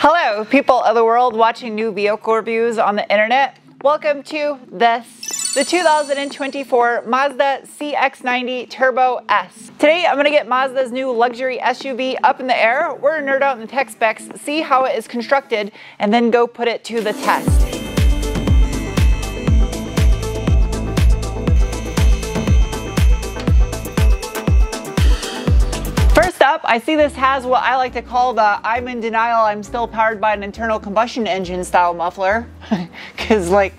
Hello, people of the world watching new vehicle reviews on the internet. Welcome to this, the 2024 Mazda CX-90 Turbo S. Today, I'm gonna get Mazda's new luxury SUV up in the air. We're gonna nerd out in the tech specs, see how it is constructed, and then go put it to the test. Up, I see this has what I like to call the I'm in denial, I'm still powered by an internal combustion engine style muffler. Cause like,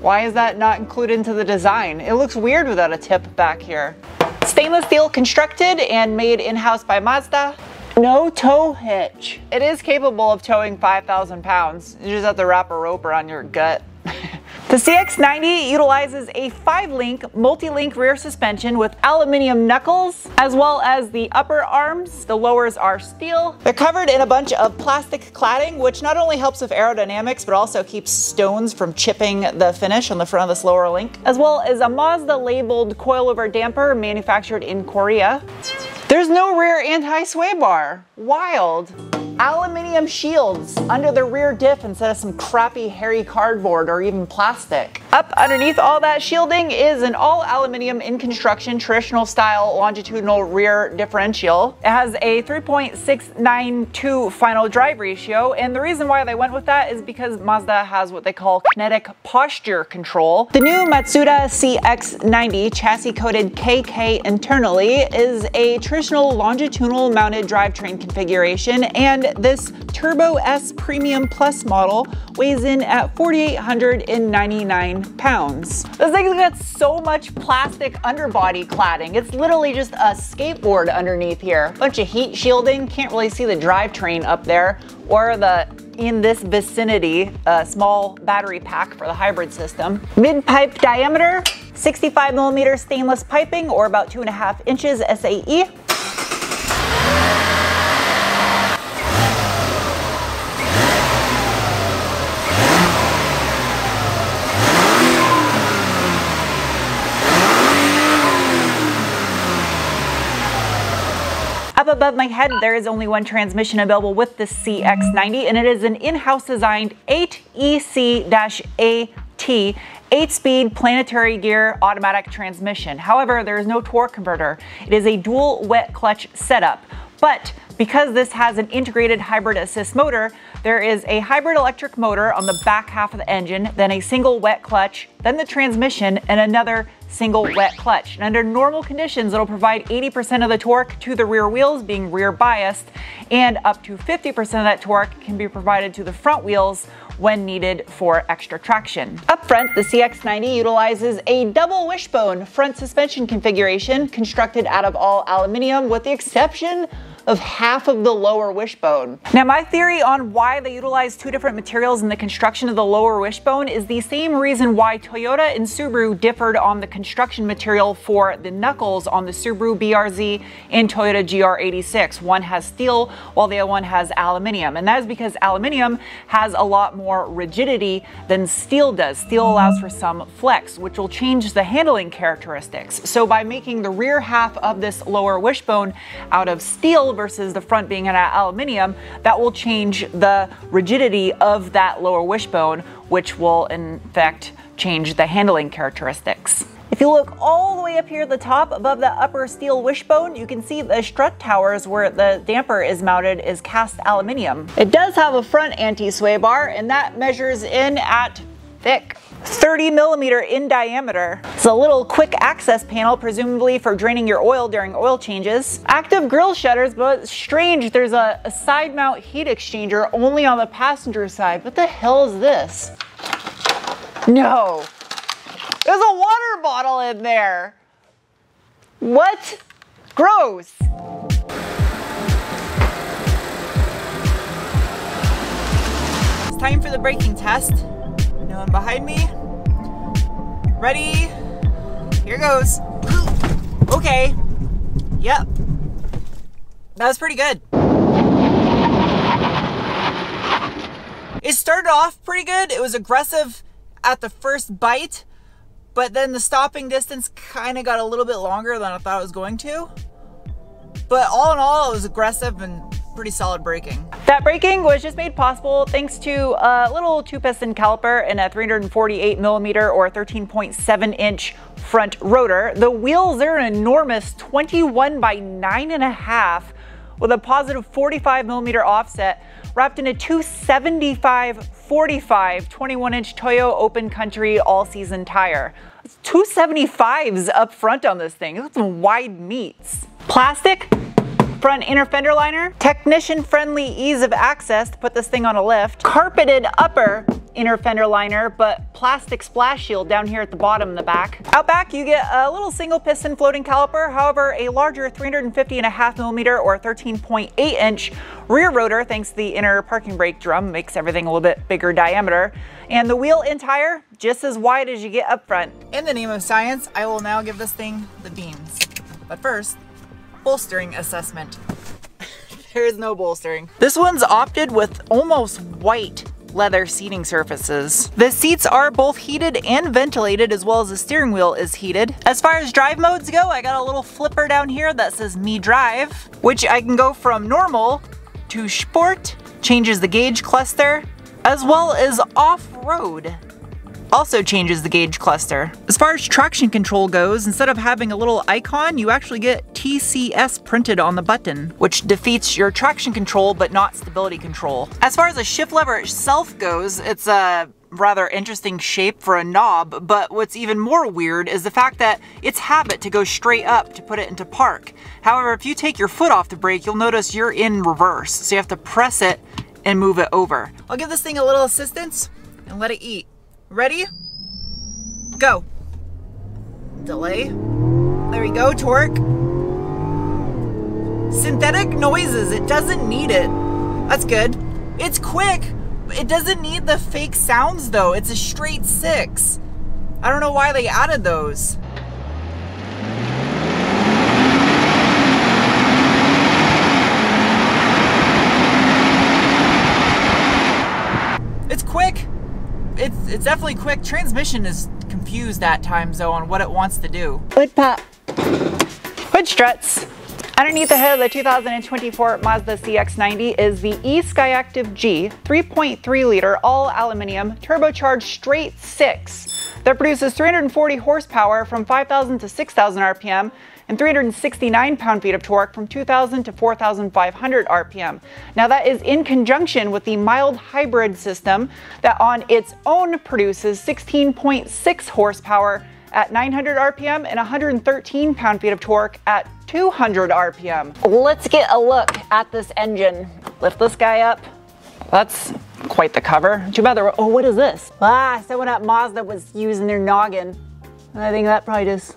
why is that not included into the design? It looks weird without a tip back here. Stainless steel constructed and made in-house by Mazda. No tow hitch. It is capable of towing 5,000 pounds. You just have to wrap a rope around your gut. The CX90 utilizes a 5-link multi-link rear suspension with aluminium knuckles, as well as the upper arms. The lowers are steel. They're covered in a bunch of plastic cladding, which not only helps with aerodynamics, but also keeps stones from chipping the finish on the front of this lower link, as well as a Mazda labeled coilover damper manufactured in Korea. There's no rear anti-sway bar. Wild aluminium shields under the rear diff instead of some crappy hairy cardboard or even plastic. Up underneath all that shielding is an all aluminium in construction traditional style longitudinal rear differential. It has a 3.692 final drive ratio and the reason why they went with that is because Mazda has what they call kinetic posture control. The new Mazda CX90 chassis coated KK internally is a traditional longitudinal mounted drivetrain configuration and this Turbo S Premium Plus model weighs in at 4,899 pounds. This thing's got so much plastic underbody cladding. It's literally just a skateboard underneath here. Bunch of heat shielding, can't really see the drivetrain up there or the in this vicinity, a small battery pack for the hybrid system. Mid-pipe diameter, 65 millimeter stainless piping or about two and a half inches SAE. Above my head, there is only one transmission available with the CX90, and it is an in-house designed 8EC-AT 8-speed planetary gear automatic transmission. However, there is no torque converter. It is a dual wet clutch setup. But because this has an integrated hybrid assist motor, there is a hybrid electric motor on the back half of the engine, then a single wet clutch, then the transmission, and another single wet clutch. And under normal conditions, it'll provide 80% of the torque to the rear wheels being rear biased and up to 50% of that torque can be provided to the front wheels when needed for extra traction. Up front, the CX-90 utilizes a double wishbone front suspension configuration constructed out of all aluminium with the exception of half of the lower wishbone. Now my theory on why they utilize two different materials in the construction of the lower wishbone is the same reason why Toyota and Subaru differed on the construction material for the knuckles on the Subaru BRZ and Toyota GR86. One has steel while the other one has aluminium and that is because aluminium has a lot more rigidity than steel does. Steel allows for some flex which will change the handling characteristics. So by making the rear half of this lower wishbone out of steel versus the front being an aluminium, that will change the rigidity of that lower wishbone, which will in fact change the handling characteristics. If you look all the way up here at the top above the upper steel wishbone, you can see the strut towers where the damper is mounted is cast aluminium. It does have a front anti-sway bar and that measures in at thick 30 millimeter in diameter. It's a little quick access panel, presumably for draining your oil during oil changes. Active grille shutters, but strange, there's a, a side mount heat exchanger only on the passenger side. What the hell is this? No, there's a water bottle in there. What? Gross. It's time for the braking test. Behind me. Ready? Here goes. Okay. Yep. That was pretty good. It started off pretty good. It was aggressive at the first bite, but then the stopping distance kind of got a little bit longer than I thought it was going to. But all in all, it was aggressive and pretty solid braking. That braking was just made possible thanks to a little two piston caliper and a 348 millimeter or 13.7 inch front rotor. The wheels are an enormous 21 by nine and a half with a positive 45 millimeter offset wrapped in a 275 45 21 inch Toyo open country all season tire. 275s up front on this thing. That's some wide meats. Plastic, front inner fender liner, technician friendly ease of access to put this thing on a lift, carpeted upper inner fender liner, but plastic splash shield down here at the bottom in the back. Out back, you get a little single piston floating caliper, however, a larger 350 and a half millimeter or 13.8 inch rear rotor, thanks to the inner parking brake drum, makes everything a little bit bigger diameter. And the wheel and tire, just as wide as you get up front. In the name of science, I will now give this thing the beans. But first, bolstering assessment. there is no bolstering. This one's opted with almost white leather seating surfaces. The seats are both heated and ventilated as well as the steering wheel is heated. As far as drive modes go, I got a little flipper down here that says Mi-Drive, which I can go from normal to sport, changes the gauge cluster, as well as off-road also changes the gauge cluster. As far as traction control goes, instead of having a little icon, you actually get TCS printed on the button, which defeats your traction control but not stability control. As far as the shift lever itself goes, it's a rather interesting shape for a knob, but what's even more weird is the fact that it's habit to go straight up to put it into park. However, if you take your foot off the brake, you'll notice you're in reverse, so you have to press it and move it over. I'll give this thing a little assistance and let it eat. Ready? Go. Delay. There we go, torque. Synthetic noises, it doesn't need it. That's good. It's quick. It doesn't need the fake sounds though. It's a straight six. I don't know why they added those. It's quick. It's, definitely quick. Transmission is confused at times though on what it wants to do. Hood pop. Hood struts. Underneath the hood of the 2024 Mazda CX-90 is the e-Skyactiv G 3.3 liter all aluminum turbocharged straight six that produces 340 horsepower from 5,000 to 6,000 RPM and 369 pound-feet of torque from 2,000 to 4,500 RPM. Now that is in conjunction with the mild hybrid system that on its own produces 16.6 horsepower at 900 RPM and 113 pound-feet of torque at 200 RPM. Let's get a look at this engine. Lift this guy up. That's quite the cover. Too bad there were, oh, what is this? Ah, someone at Mazda was using their noggin. I think that probably just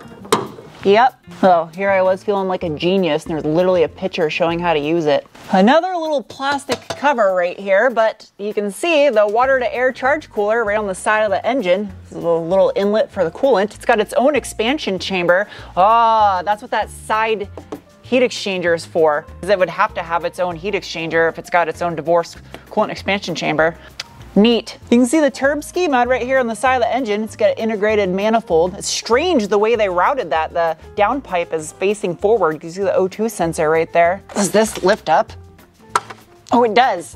Yep. Oh, here I was feeling like a genius and there's literally a picture showing how to use it. Another little plastic cover right here, but you can see the water to air charge cooler right on the side of the engine. This is a little inlet for the coolant. It's got its own expansion chamber. Ah, oh, that's what that side heat exchanger is for. It would have to have its own heat exchanger if it's got its own divorce coolant expansion chamber. Neat. You can see the turb ski mud right here on the side of the engine. It's got an integrated manifold. It's strange the way they routed that. The downpipe is facing forward. You can see the O2 sensor right there. Does this lift up? Oh, it does.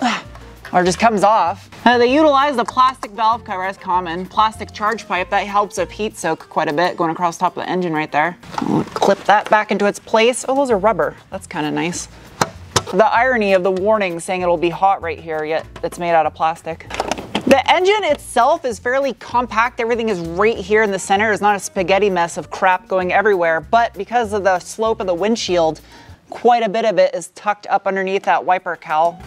or just comes off. Uh, they utilize the plastic valve cover as common. Plastic charge pipe, that helps with heat soak quite a bit going across top of the engine right there. I'll clip that back into its place. Oh, those are rubber. That's kind of nice. The irony of the warning saying it'll be hot right here, yet it's made out of plastic. The engine itself is fairly compact. Everything is right here in the center. It's not a spaghetti mess of crap going everywhere, but because of the slope of the windshield, quite a bit of it is tucked up underneath that wiper cowl.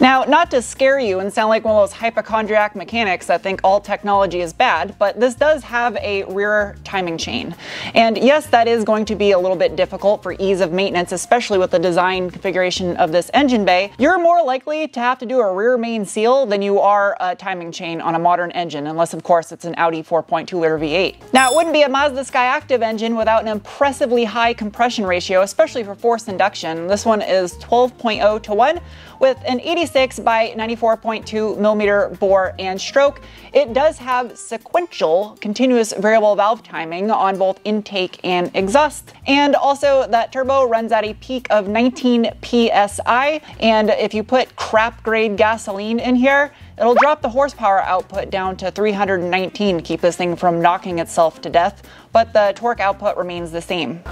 Now, not to scare you and sound like one of those hypochondriac mechanics that think all technology is bad, but this does have a rear timing chain. And yes, that is going to be a little bit difficult for ease of maintenance, especially with the design configuration of this engine bay. You're more likely to have to do a rear main seal than you are a timing chain on a modern engine, unless of course it's an Audi 4.2 liter V8. Now, it wouldn't be a Mazda Skyactiv engine without an impressively high compression ratio, especially for forced induction. This one is 12.0 to 1 with an 80 96 by 94.2 millimeter bore and stroke. It does have sequential continuous variable valve timing on both intake and exhaust. And also that turbo runs at a peak of 19 PSI. And if you put crap grade gasoline in here, It'll drop the horsepower output down to 319 to keep this thing from knocking itself to death, but the torque output remains the same.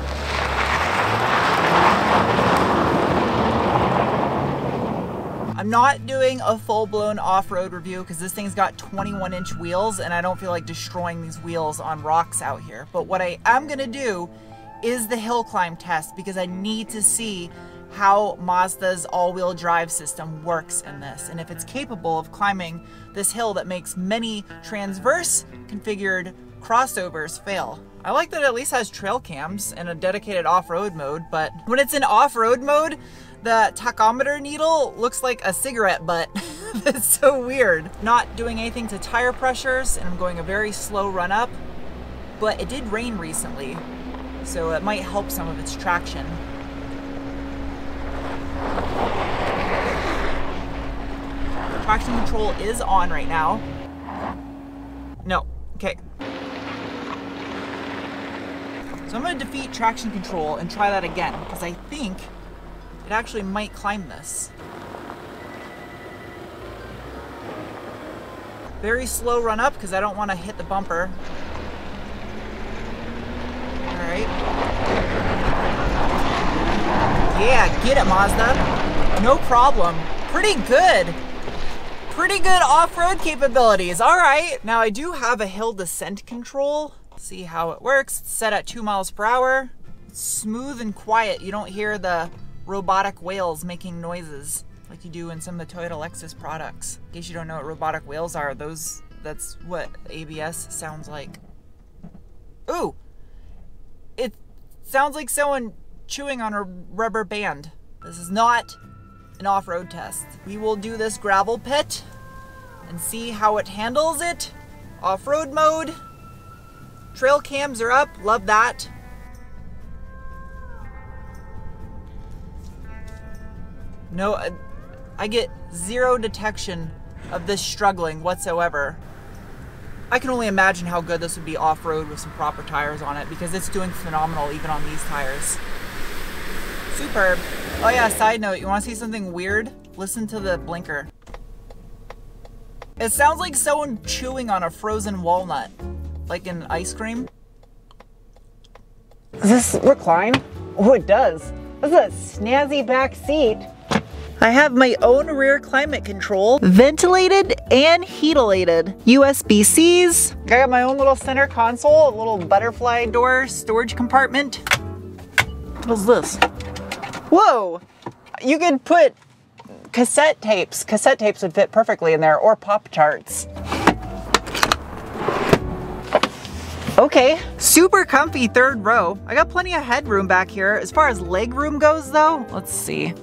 I'm not doing a full-blown off-road review because this thing's got 21 inch wheels and I don't feel like destroying these wheels on rocks out here. But what I am gonna do is the hill climb test because I need to see how Mazda's all-wheel drive system works in this and if it's capable of climbing this hill that makes many transverse configured crossovers fail. I like that it at least has trail cams and a dedicated off-road mode, but when it's in off-road mode, the tachometer needle looks like a cigarette butt. It's so weird. Not doing anything to tire pressures and I'm going a very slow run up, but it did rain recently, so it might help some of its traction. Traction control is on right now. No, okay. So I'm gonna defeat traction control and try that again, because I think it actually might climb this. Very slow run up because I don't want to hit the bumper. Alright. Yeah, get it Mazda. No problem. Pretty good. Pretty good off-road capabilities. Alright. Now I do have a hill descent control. See how it works. It's set at two miles per hour. It's smooth and quiet. You don't hear the robotic whales making noises like you do in some of the Toyota Lexus products. In case you don't know what robotic whales are, those that's what ABS sounds like. Ooh! It sounds like someone chewing on a rubber band. This is not an off-road test. We will do this gravel pit and see how it handles it. Off-road mode. Trail cams are up, love that. No, uh, I get zero detection of this struggling whatsoever. I can only imagine how good this would be off-road with some proper tires on it because it's doing phenomenal even on these tires. Superb. Oh yeah, side note, you wanna see something weird? Listen to the blinker. It sounds like someone chewing on a frozen walnut, like in ice cream. Does this recline? Oh, it does. This is a snazzy back seat. I have my own rear climate control, ventilated and heatilated. USB-Cs. I got my own little center console, a little butterfly door storage compartment. What is this? Whoa! You could put cassette tapes. Cassette tapes would fit perfectly in there, or Pop Tarts. Okay, super comfy third row. I got plenty of headroom back here. As far as leg room goes though, let's see.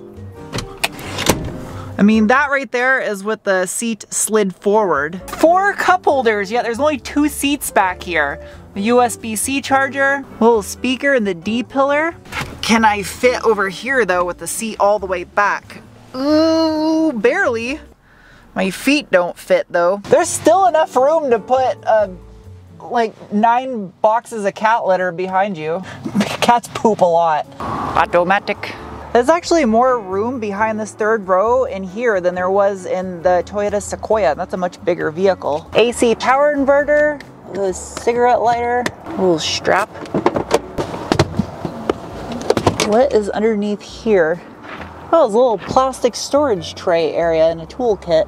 I mean, that right there is with the seat slid forward. Four cup holders, yeah, there's only two seats back here. A USB-C charger, little speaker in the D pillar. Can I fit over here though with the seat all the way back? Ooh, barely. My feet don't fit though. There's still enough room to put uh, like nine boxes of cat litter behind you. Cats poop a lot. Automatic. There's actually more room behind this third row in here than there was in the Toyota Sequoia. That's a much bigger vehicle. AC power inverter, a cigarette lighter, little strap. What is underneath here? Oh, it's a little plastic storage tray area and a toolkit.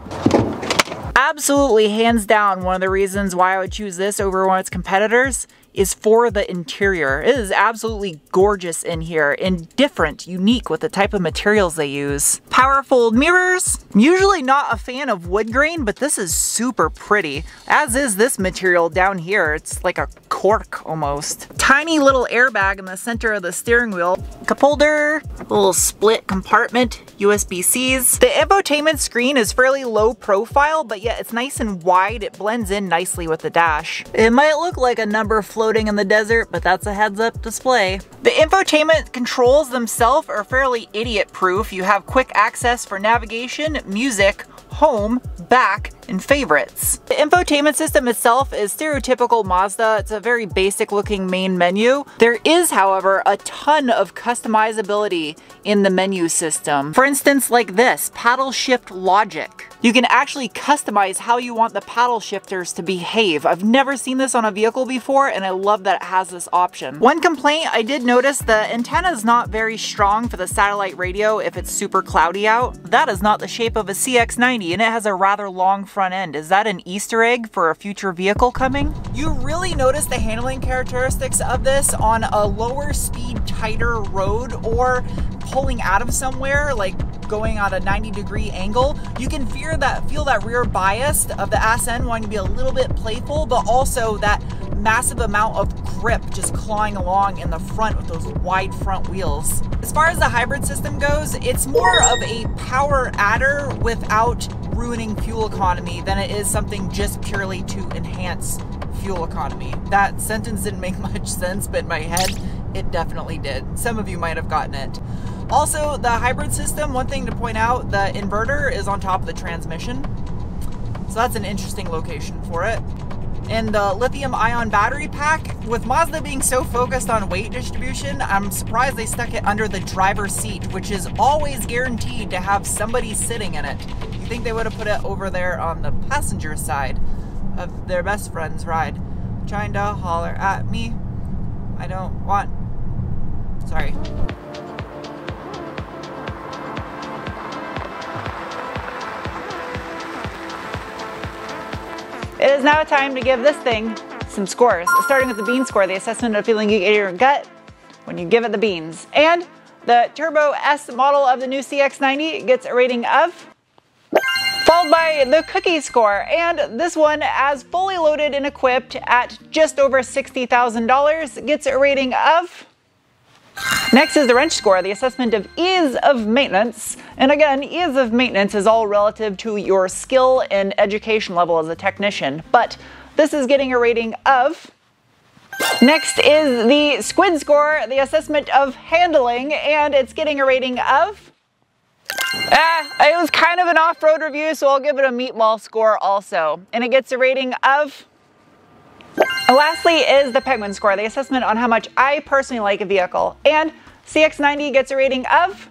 Absolutely, hands down, one of the reasons why I would choose this over one of its competitors is for the interior. It is absolutely gorgeous in here and different, unique with the type of materials they use. Power fold mirrors. I'm usually not a fan of wood grain, but this is super pretty, as is this material down here. It's like a cork almost. Tiny little airbag in the center of the steering wheel. Cup holder, little split compartment, USB-Cs. The infotainment screen is fairly low profile, but yet it's nice and wide. It blends in nicely with the dash. It might look like a number floating in the desert, but that's a heads up display. The infotainment controls themselves are fairly idiot proof. You have quick access for navigation, music, home, back, and favorites. The infotainment system itself is stereotypical Mazda. It's a very basic looking main menu. There is, however, a ton of customizability in the menu system. For instance, like this, paddle shift logic. You can actually customize how you want the paddle shifters to behave. I've never seen this on a vehicle before and I love that it has this option. One complaint I did notice the antenna is not very strong for the satellite radio if it's super cloudy out. That is not the shape of a CX-90 and it has a rather long front end. Is that an Easter egg for a future vehicle coming? You really notice the handling characteristics of this on a lower speed, tighter road or pulling out of somewhere like going on a 90 degree angle, you can fear that feel that rear bias of the SN wanting to be a little bit playful, but also that massive amount of grip just clawing along in the front with those wide front wheels. As far as the hybrid system goes, it's more of a power adder without ruining fuel economy than it is something just purely to enhance fuel economy. That sentence didn't make much sense, but in my head, it definitely did. Some of you might have gotten it. Also, the hybrid system, one thing to point out, the inverter is on top of the transmission. So that's an interesting location for it. And the lithium ion battery pack, with Mazda being so focused on weight distribution, I'm surprised they stuck it under the driver's seat, which is always guaranteed to have somebody sitting in it. You think they would have put it over there on the passenger side of their best friend's ride. Trying to holler at me. I don't want. Sorry. It is now time to give this thing some scores. Starting with the bean score, the assessment of feeling you get in your gut when you give it the beans. And the Turbo S model of the new CX90 gets a rating of followed by the cookie score. And this one, as fully loaded and equipped at just over $60,000, gets a rating of Next is the wrench score, the assessment of ease of maintenance. And again, ease of maintenance is all relative to your skill and education level as a technician, but this is getting a rating of Next is the squid score, the assessment of handling, and it's getting a rating of Ah, it was kind of an off-road review, so I'll give it a meatball score also. And it gets a rating of Lastly is the Penguin score, the assessment on how much I personally like a vehicle. And CX90 gets a rating of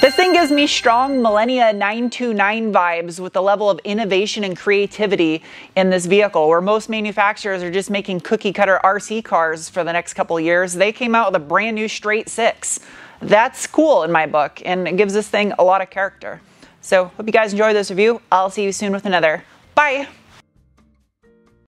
this thing gives me strong Millenia 929 vibes with the level of innovation and creativity in this vehicle, where most manufacturers are just making cookie cutter RC cars for the next couple years. They came out with a brand new straight six. That's cool in my book, and it gives this thing a lot of character. So, hope you guys enjoyed this review. I'll see you soon with another. Bye!